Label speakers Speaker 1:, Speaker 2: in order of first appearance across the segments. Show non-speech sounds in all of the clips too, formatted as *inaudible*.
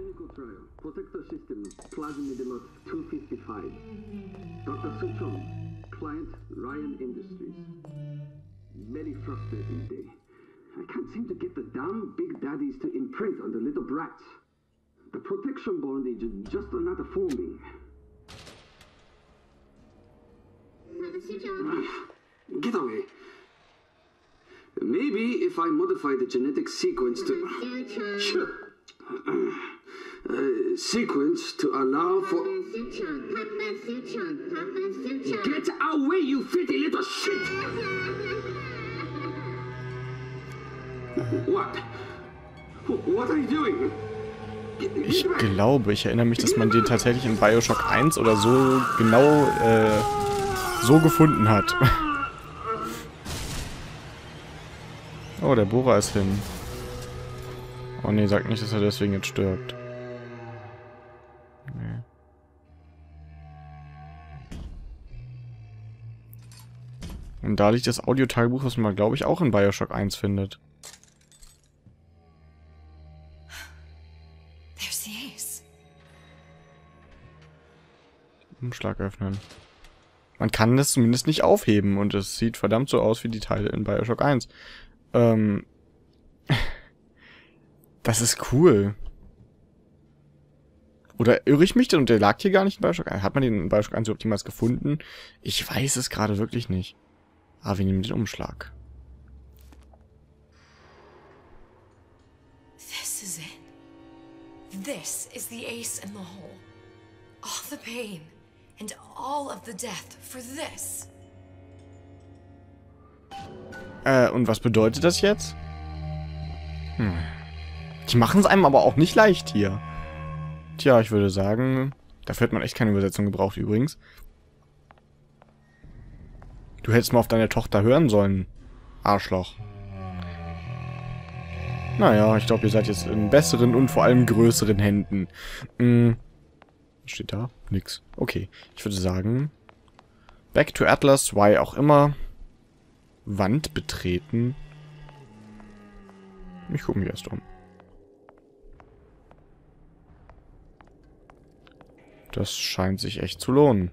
Speaker 1: Clinical trial. Protector system. Plasmidilot 255. Dr. Suchong. Client Ryan Industries. Very frustrating day. I can't seem to get the damn big daddies to imprint on the little brats. The protection bondage is just not forming. *sighs* Get away. Maybe if I modify the genetic sequence to. Sure. *clears throat* Uh, sequence to allow for. Get away, you filthy little shit! What? What are you doing?
Speaker 2: Ich glaube, ich erinnere mich, dass man den tatsächlich in Bioshock 1 oder so genau äh, so gefunden hat. Oh, der Bohrer ist hin. Oh nee, sag nicht, dass er deswegen jetzt stirbt. Und da liegt das Audiotagebuch, was man, glaube ich, auch in Bioshock 1 findet. Umschlag öffnen. Man kann das zumindest nicht aufheben und es sieht verdammt so aus wie die Teile in Bioshock 1. Ähm, *laughs* das ist cool. Oder irre ich mich denn? Und der lag hier gar nicht in Bioshock 1. Hat man den in Bioshock 1 überhaupt jemals gefunden? Ich weiß es gerade wirklich nicht. Aber wir nehmen den Umschlag.
Speaker 3: This is it. This is the ace in the hole. All the pain and all of the death for this.
Speaker 2: Äh, und was bedeutet das jetzt? Hm. Die machen es einem aber auch nicht leicht hier. Tja, ich würde sagen, dafür hätte man echt keine Übersetzung gebraucht übrigens. Du hättest mal auf deine Tochter hören sollen, Arschloch. Naja, ich glaube, ihr seid jetzt in besseren und vor allem größeren Händen. Hm. Was steht da? Nix. Okay, ich würde sagen, back to Atlas, why auch immer. Wand betreten. Ich gucke mich erst um. Das scheint sich echt zu lohnen.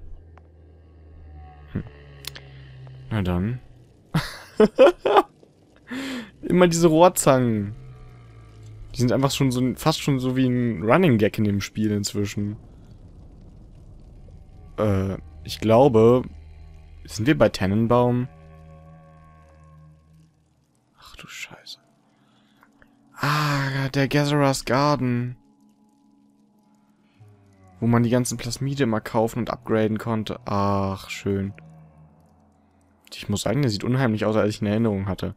Speaker 2: Na dann. *laughs* Immer diese Rohrzangen. Die sind einfach schon so fast schon so wie ein Running Gag in dem Spiel inzwischen. Äh, ich glaube, sind wir bei Tannenbaum? Ach du Scheiße. Ah, der Gatheras Garden. Wo man die ganzen Plasmide immer kaufen und upgraden konnte. Ach, schön. Ich muss sagen, der sieht unheimlich aus, als ich eine Erinnerung hatte.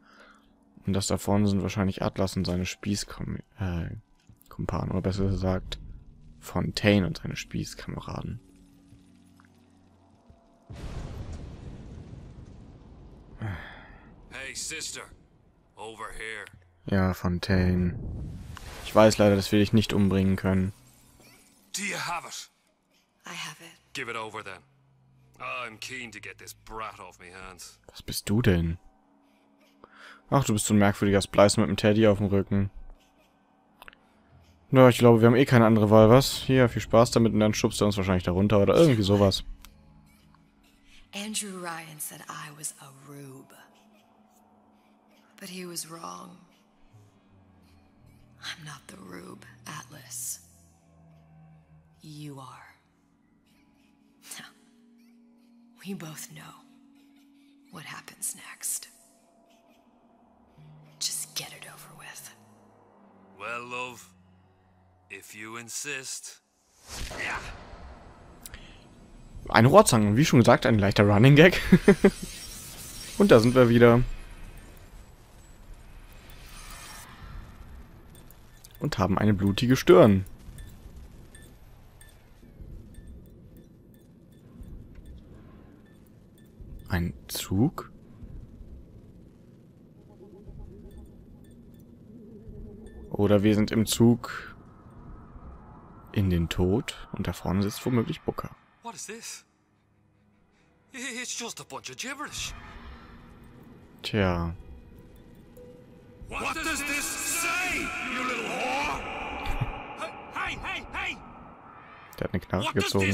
Speaker 2: Und das da vorne sind wahrscheinlich Atlas und seine Spießkumpanen. Äh, oder besser gesagt, Fontaine und seine Spießkameraden.
Speaker 4: Hey, sister. Over here.
Speaker 2: Ja, Fontaine. Ich weiß leider, dass wir dich nicht umbringen können.
Speaker 4: Do you have it?
Speaker 3: I have it.
Speaker 4: Give it over then. I'm keen to get this brat off me hands.
Speaker 2: Was bist du denn? Ach, du bist so ein merkwürdiger Splice mit dem Teddy auf dem Rücken. Na, ich glaube, wir haben eh keine andere Wahl, was? Hier, viel Spaß damit und dann schubst er uns wahrscheinlich da runter oder irgendwie sowas.
Speaker 3: Andrew Ryan said I was a rube. But he was wrong. I'm not the rube, Atlas. You are. We both know what happens next. Just get it over with.
Speaker 4: Well, love, if you insist.
Speaker 2: Eine Rohrzange, wie schon gesagt, ein leichter Running Gag. *laughs* und da sind wir wieder. Und haben eine blutige Stirn. Zug? Oder wir sind im Zug in den Tod und da vorne sitzt womöglich Booker.
Speaker 4: What is this? It's just a bunch of gibberish.
Speaker 2: Tja.
Speaker 4: What, does this say, you little whore? *laughs* Hey, hey,
Speaker 2: Der hat eine Knarre gezogen.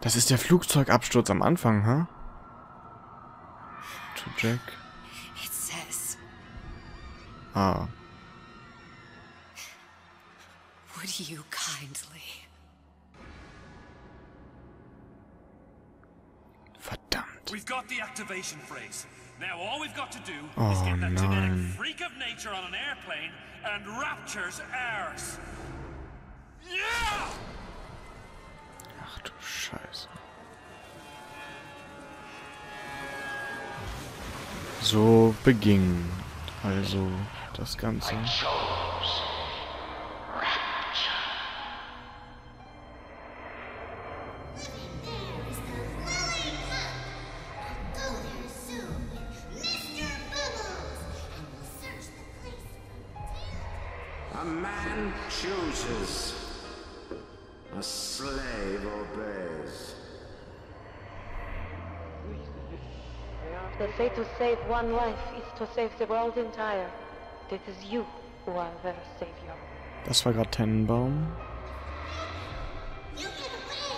Speaker 2: Das ist der Flugzeugabsturz am Anfang, ha? Huh? To Jack.
Speaker 3: It says,
Speaker 2: Ah.
Speaker 3: Would you kindly?
Speaker 2: Verdammt.
Speaker 4: We've got the activation phrase. Now all we've got to do is
Speaker 2: Oh,
Speaker 4: get that
Speaker 2: nein.
Speaker 4: genetic freak of nature on an airplane and Rapture's ours.
Speaker 2: So beging also das Ganze.
Speaker 5: They say to save one life is to save the world entire. It is you who are their savior.
Speaker 2: Das war gerade Tennenbaum.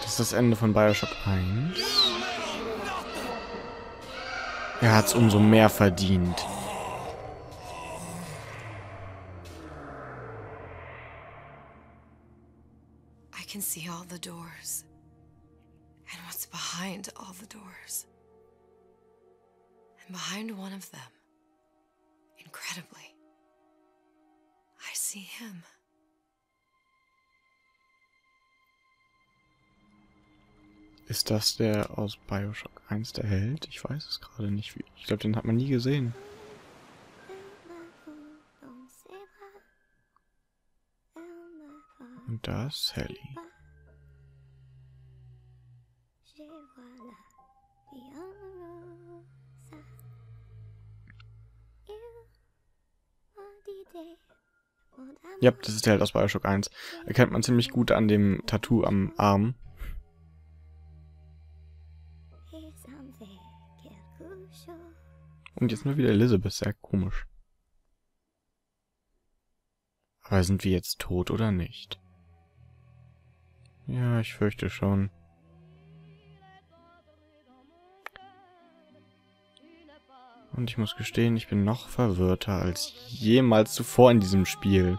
Speaker 2: Das ist das Ende von Bioshock 1. Er hat's umso mehr verdient.
Speaker 3: I can see all the doors. And what's behind all the doors. And behind one of them, incredibly, I see him.
Speaker 2: Ist das der aus Bioshock 1 der Held? Ich weiß es gerade nicht. Ich glaube, den hat man nie gesehen. Und da ist Ja, das ist der Held aus Bioshock 1. Erkennt man ziemlich gut an dem Tattoo am Arm. Und jetzt nur wieder Elizabeth, sehr komisch. Aber sind wir jetzt tot oder nicht? Ja, ich fürchte schon. Und ich muss gestehen, ich bin noch verwirrter als jemals zuvor in diesem Spiel.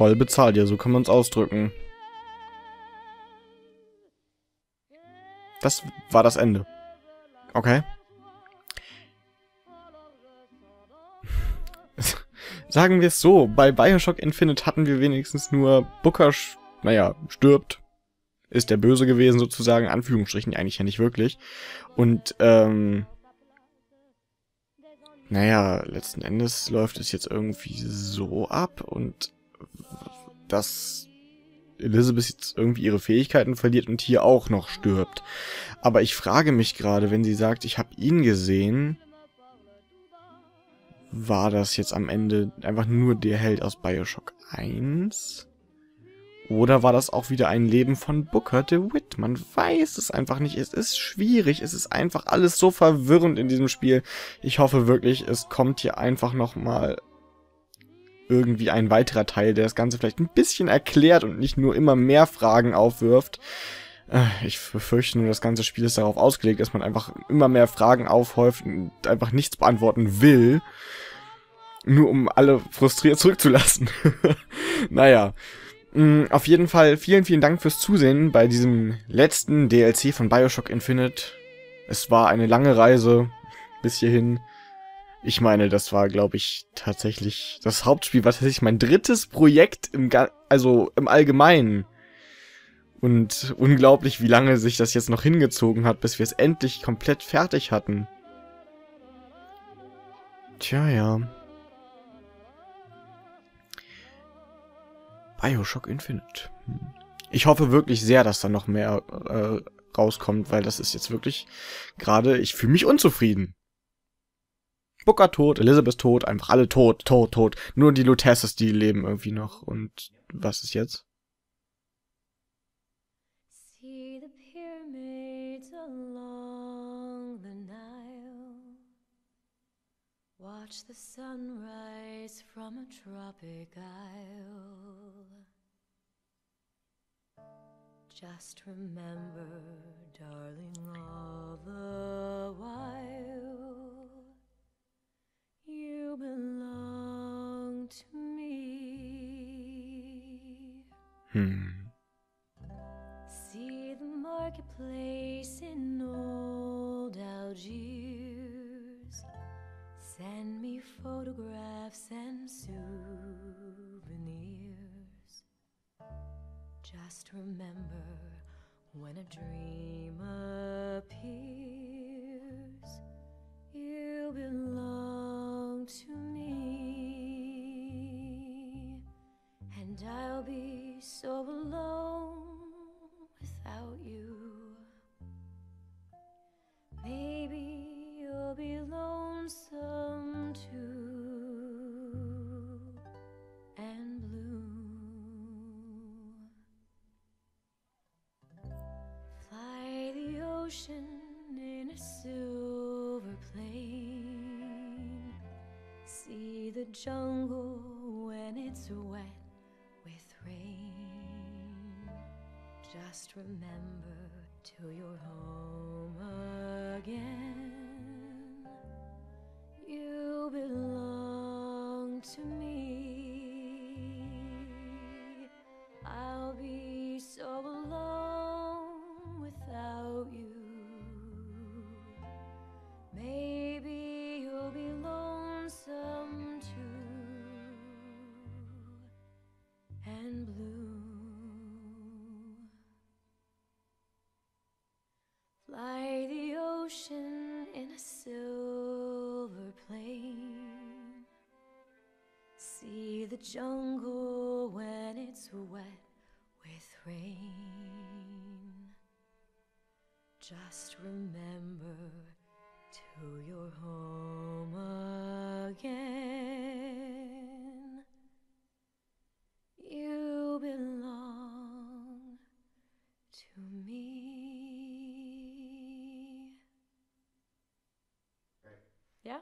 Speaker 2: Voll bezahlt, ja, so kann man es ausdrücken. Das war das Ende. Okay. *laughs* Sagen wir es so, bei Bioshock Infinite hatten wir wenigstens nur Booker, naja, stirbt. Ist der Böse gewesen sozusagen, Anführungsstrichen eigentlich ja nicht wirklich. Und, ähm, naja, letzten Endes läuft es jetzt irgendwie so ab und dass Elizabeth jetzt irgendwie ihre Fähigkeiten verliert und hier auch noch stirbt. Aber ich frage mich gerade, wenn sie sagt, ich habe ihn gesehen, war das jetzt am Ende einfach nur der Held aus Bioshock 1? Oder war das auch wieder ein Leben von Booker DeWitt? Man weiß es einfach nicht. Es ist schwierig. Es ist einfach alles so verwirrend in diesem Spiel. Ich hoffe wirklich, es kommt hier einfach nochmal irgendwie ein weiterer Teil, der das Ganze vielleicht ein bisschen erklärt und nicht nur immer mehr Fragen aufwirft. Äh, Ich befürchte nur, das ganze Spiel ist darauf ausgelegt, dass man einfach immer mehr Fragen aufhäuft und einfach nichts beantworten will. Nur um alle frustriert zurückzulassen. *laughs* naja. Mm, Auf jeden Fall vielen, vielen Dank fürs Zusehen bei diesem letzten DLC von Bioshock Infinite. Es war eine lange Reise bis hierhin. Ich meine, das war, glaube ich, tatsächlich das Hauptspiel, war tatsächlich mein drittes Projekt im, Ga also im Allgemeinen. Und unglaublich, wie lange sich das jetzt noch hingezogen hat, bis wir es endlich komplett fertig hatten. Tja, ja. Bioshock Infinite. Ich hoffe wirklich sehr, dass da noch mehr äh, rauskommt, weil das ist jetzt wirklich gerade, ich fühle mich unzufrieden. Booker tot, Elizabeth tot, einfach alle tot, tot, tot. Nur die Lutesses, die leben irgendwie noch. Und was ist jetzt?
Speaker 6: Watch the sunrise from a tropic isle. Just remember, darling, all the while. You belong to me.
Speaker 2: Hm.
Speaker 6: See the marketplace in old Algiers. Send me photographs and souvenirs. Just remember when a dream jungle when it's wet with rain. Just remember till you're home again. Jungle when it's wet with rain. Just remember to you're home again. You belong to me. Ja?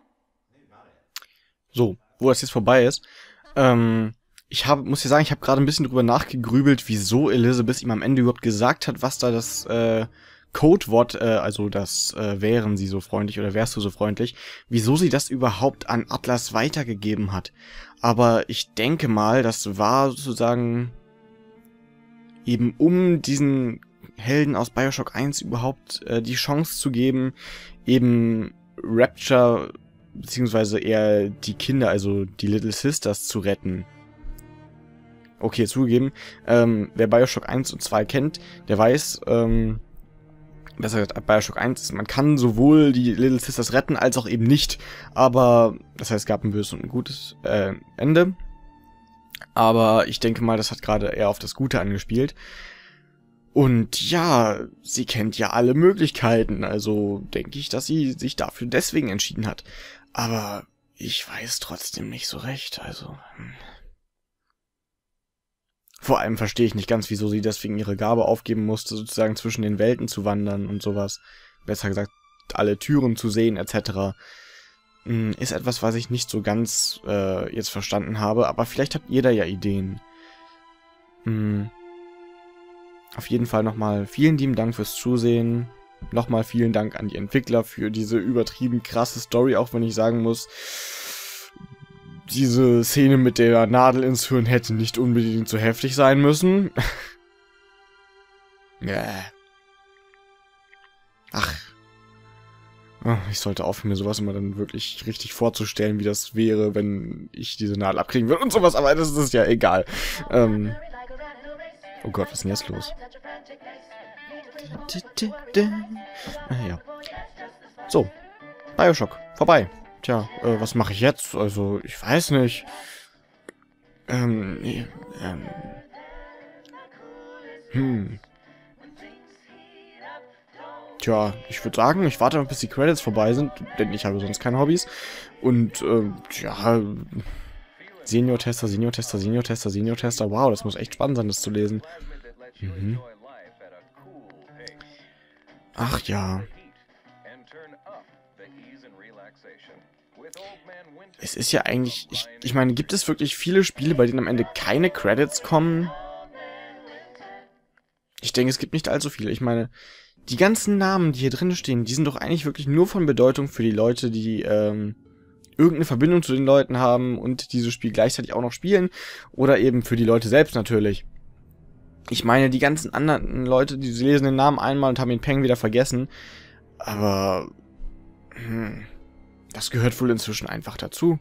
Speaker 2: So, wo das jetzt vorbei ist. Ähm, ich habe, muss ja sagen, ich habe gerade ein bisschen drüber nachgegrübelt, wieso Elizabeth ihm am Ende überhaupt gesagt hat, was da das äh, Codewort, äh, also das äh, wären sie so freundlich oder wärst du so freundlich, wieso sie das überhaupt an Atlas weitergegeben hat. Aber ich denke mal, das war sozusagen eben um diesen Helden aus Bioshock 1 überhaupt äh, die Chance zu geben, eben Rapture beziehungsweise eher die Kinder, also die Little Sisters zu retten. Okay, zugegeben, ähm, wer Bioshock 1 und 2 kennt, der weiß, ähm, besser gesagt, Bioshock 1, man kann sowohl die Little Sisters retten, als auch eben nicht. Aber, das heißt, es gab ein böses und ein gutes äh, Ende. Aber ich denke mal, das hat gerade eher auf das Gute angespielt. Und ja, sie kennt ja alle Möglichkeiten, also denke ich, dass sie sich dafür deswegen entschieden hat. Aber ich weiß trotzdem nicht so recht, also. Hm. Vor allem verstehe ich nicht ganz, wieso sie deswegen ihre Gabe aufgeben musste, sozusagen zwischen den Welten zu wandern und sowas. Besser gesagt, alle Türen zu sehen, etc. Hm, Ist etwas, was ich nicht so ganz äh, jetzt verstanden habe, aber vielleicht habt ihr da ja Ideen. Hm. Auf jeden Fall nochmal vielen lieben Dank fürs Zusehen. Nochmal vielen Dank an die Entwickler für diese übertrieben krasse Story, auch wenn ich sagen muss, diese Szene mit der Nadel ins Hirn hätte nicht unbedingt so heftig sein müssen. *laughs* ja. Ach. Oh, Ich sollte aufhören, mir sowas immer dann wirklich richtig vorzustellen, wie das wäre, wenn ich diese Nadel abkriegen würde und sowas, aber das ist ja egal. Ähm, oh Gott, was ist denn jetzt los? Ah, ja. So, Bioshock, vorbei. Tja, äh, was mache ich jetzt? Also, ich weiß nicht. Ähm, ähm. Hm. Tja, ich würde sagen, ich warte noch, bis die Credits vorbei sind, denn ich habe sonst keine Hobbys. Und, ähm, ja, Senior-Tester, Senior-Tester, Senior-Tester, Senior-Tester. Wow, das muss echt spannend sein, das zu lesen. Mhm. Ach ja. es ist ja eigentlich, ich, ich meine, gibt es wirklich viele Spiele, bei denen am Ende keine Credits kommen? Ich denke, es gibt nicht allzu viele. Ich meine, die ganzen Namen, die hier drin stehen, die sind doch eigentlich wirklich nur von Bedeutung für die Leute, die ähm, irgendeine Verbindung zu den Leuten haben und dieses Spiel gleichzeitig auch noch spielen. Oder eben für die Leute selbst natürlich. Ich meine, die ganzen anderen Leute, die lesen den Namen einmal und haben den Peng wieder vergessen. Aber hm, das gehört wohl inzwischen einfach dazu.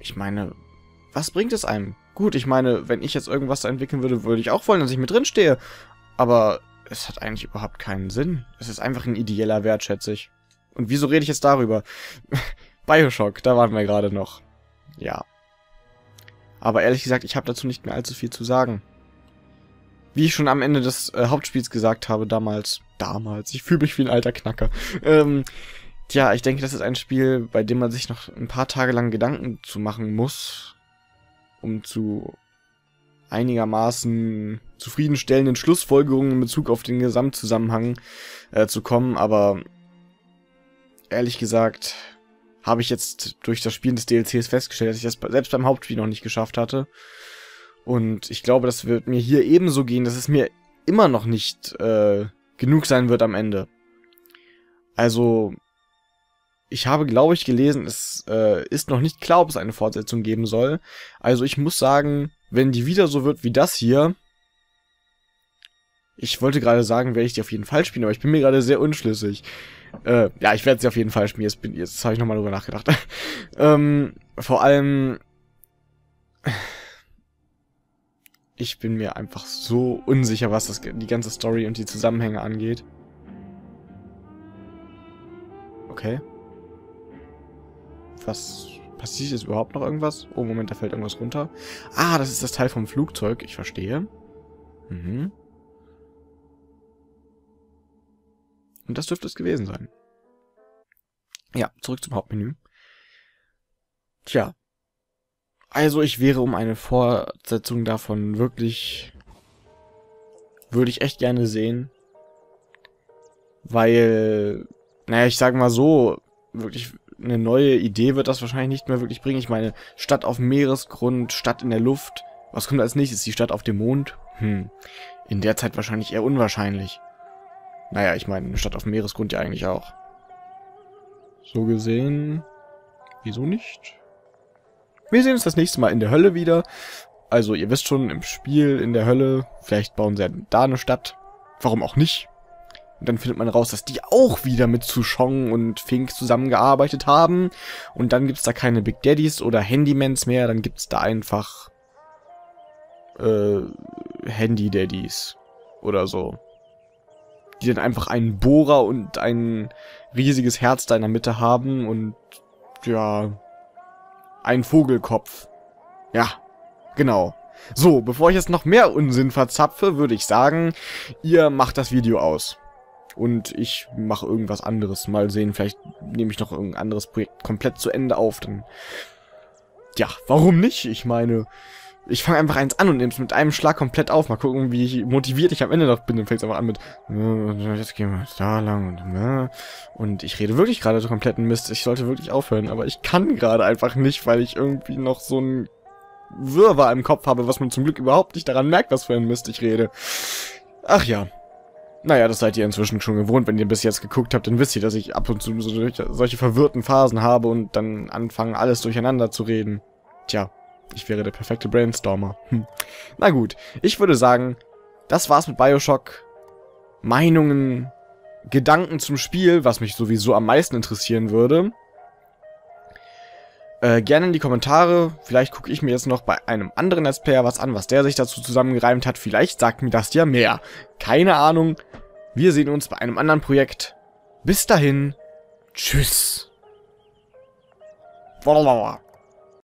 Speaker 2: Ich meine, was bringt es einem? Gut, ich meine, wenn ich jetzt irgendwas entwickeln würde, würde ich auch wollen, dass ich mit drin stehe. Aber es hat eigentlich überhaupt keinen Sinn. Es ist einfach ein ideeller Wert, schätze ich. Und wieso rede ich jetzt darüber? *laughs* Bioshock, da waren wir gerade noch. Ja. Aber ehrlich gesagt, ich habe dazu nicht mehr allzu viel zu sagen. Wie ich schon am Ende des äh, Hauptspiels gesagt habe, damals, damals, ich fühle mich wie ein alter Knacker. *laughs* Ähm, tja, ich denke, das ist ein Spiel, bei dem man sich noch ein paar Tage lang Gedanken zu machen muss, um zu einigermaßen zufriedenstellenden Schlussfolgerungen in Bezug auf den Gesamtzusammenhang äh, zu kommen, aber ehrlich gesagt habe ich jetzt durch das Spielen des DLCs festgestellt, dass ich das selbst beim Hauptspiel noch nicht geschafft hatte. Und ich glaube, das wird mir hier ebenso gehen, dass es mir immer noch nicht äh, genug sein wird am Ende. Also, ich habe, glaube ich, gelesen, es äh, ist noch nicht klar, ob es eine Fortsetzung geben soll. Also ich muss sagen, wenn die wieder so wird wie das hier, ich wollte gerade sagen, werde ich die auf jeden Fall spielen, aber ich bin mir gerade sehr unschlüssig. Äh, ja, ich werde sie auf jeden Fall spielen. Jetzt, bin, jetzt habe ich nochmal drüber nachgedacht. *laughs* ähm, vor allem, ich bin mir einfach so unsicher, was das, die ganze Story und die Zusammenhänge angeht. Okay. Was passiert jetzt überhaupt noch irgendwas? Oh, Moment, da fällt irgendwas runter. Ah, das ist das Teil vom Flugzeug. Ich verstehe. Mhm. Und das dürfte es gewesen sein. Ja, zurück zum Hauptmenü. Tja. Also ich wäre um eine Fortsetzung davon wirklich... Würde ich echt gerne sehen. Weil... Naja, ich sag mal so, wirklich eine neue Idee wird das wahrscheinlich nicht mehr wirklich bringen. Ich meine, Stadt auf Meeresgrund, Stadt in der Luft. Was kommt als nächstes? Die Stadt auf dem Mond? Hm. In der Zeit wahrscheinlich eher unwahrscheinlich. Naja, ich meine, eine Stadt auf dem Meeresgrund ja eigentlich auch. So gesehen... Wieso nicht? Wir sehen uns das nächste Mal in der Hölle wieder. Also, ihr wisst schon, im Spiel, in der Hölle, vielleicht bauen sie da eine Stadt. Warum auch nicht? Und dann findet man raus, dass die auch wieder mit Sushong und Fink zusammengearbeitet haben. Und dann gibt's da keine Big Daddies oder Handymans mehr. Dann gibt's da einfach äh, Handy Daddies oder so. Die dann einfach einen Bohrer und ein riesiges Herz da in der Mitte haben und ja, ein Vogelkopf. Ja, genau. So, bevor ich jetzt noch mehr Unsinn verzapfe, würde ich sagen, ihr macht das Video aus. Und ich mache irgendwas anderes. Mal sehen, vielleicht nehme ich noch irgendein anderes Projekt komplett zu Ende auf. Dann, ja, warum nicht? Ich meine, ich fange einfach eins an und nehme es mit einem Schlag komplett auf. Mal gucken, wie motiviert ich am Ende noch bin. Dann fängt es einfach an mit, jetzt gehen wir da lang und, äh, und ich rede wirklich gerade so kompletten Mist. Ich sollte wirklich aufhören, aber ich kann gerade einfach nicht, weil ich irgendwie noch so ein Wirrwarr im Kopf habe, was man zum Glück überhaupt nicht daran merkt, was für ein Mist ich rede. Ach ja. Naja, das seid ihr inzwischen schon gewohnt. Wenn ihr bis jetzt geguckt habt, dann wisst ihr, dass ich ab und zu solche, solche verwirrten Phasen habe und dann anfange, alles durcheinander zu reden. Tja, ich wäre der perfekte Brainstormer. Hm. Na gut, ich würde sagen, das war's mit Bioshock. Meinungen, Gedanken zum Spiel, was mich sowieso am meisten interessieren würde. Äh, gerne in die Kommentare. Vielleicht gucke ich mir jetzt noch bei einem anderen Let's Player was an, was der sich dazu zusammengereimt hat. Vielleicht sagt mir das ja mehr. Keine Ahnung. Wir sehen uns bei einem anderen Projekt. Bis dahin. Tschüss. Blablabla.